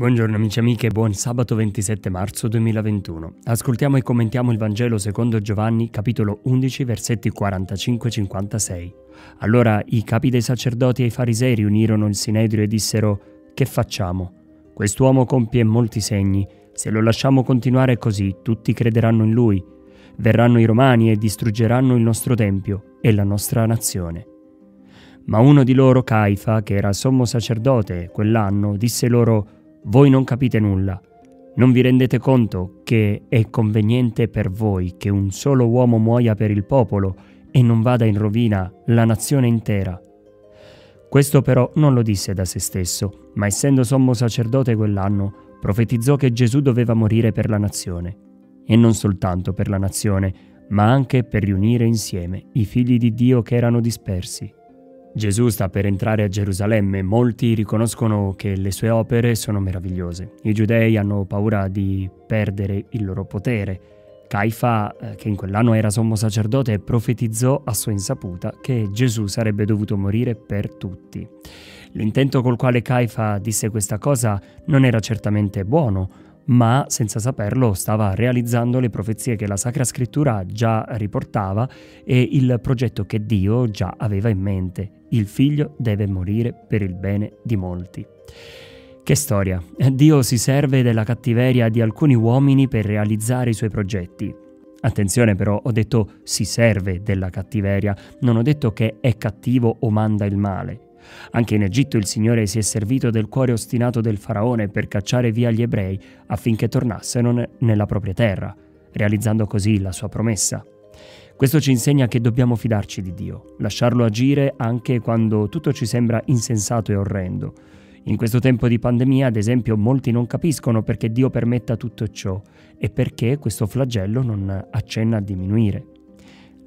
Buongiorno amici e amiche, buon sabato 27 marzo 2021. Ascoltiamo e commentiamo il Vangelo secondo Giovanni, capitolo 11, versetti 45-56. Allora i capi dei sacerdoti e i farisei riunirono il Sinedrio e dissero: Che facciamo? Quest'uomo compie molti segni. Se lo lasciamo continuare così, tutti crederanno in lui. Verranno i romani e distruggeranno il nostro tempio e la nostra nazione. Ma uno di loro, Caifa, che era sommo sacerdote quell'anno, disse loro: voi non capite nulla. Non vi rendete conto che è conveniente per voi che un solo uomo muoia per il popolo e non vada in rovina la nazione intera. Questo però non lo disse da se stesso, ma essendo sommo sacerdote quell'anno, profetizzò che Gesù doveva morire per la nazione. E non soltanto per la nazione, ma anche per riunire insieme i figli di Dio che erano dispersi. Gesù sta per entrare a Gerusalemme, molti riconoscono che le sue opere sono meravigliose. I giudei hanno paura di perdere il loro potere. Caifa, eh, che in quell'anno era sommo sacerdote, profetizzò a sua insaputa che Gesù sarebbe dovuto morire per tutti. L'intento col quale Caifa disse questa cosa non era certamente buono, ma senza saperlo stava realizzando le profezie che la Sacra Scrittura già riportava e il progetto che Dio già aveva in mente. Il figlio deve morire per il bene di molti. Che storia! Dio si serve della cattiveria di alcuni uomini per realizzare i suoi progetti. Attenzione però, ho detto si serve della cattiveria, non ho detto che è cattivo o manda il male. Anche in Egitto il Signore si è servito del cuore ostinato del faraone per cacciare via gli ebrei affinché tornassero nella propria terra, realizzando così la sua promessa. Questo ci insegna che dobbiamo fidarci di Dio, lasciarlo agire anche quando tutto ci sembra insensato e orrendo. In questo tempo di pandemia, ad esempio, molti non capiscono perché Dio permetta tutto ciò e perché questo flagello non accenna a diminuire.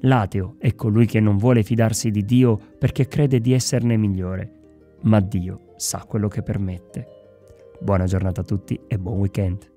L'ateo è colui che non vuole fidarsi di Dio perché crede di esserne migliore, ma Dio sa quello che permette. Buona giornata a tutti e buon weekend.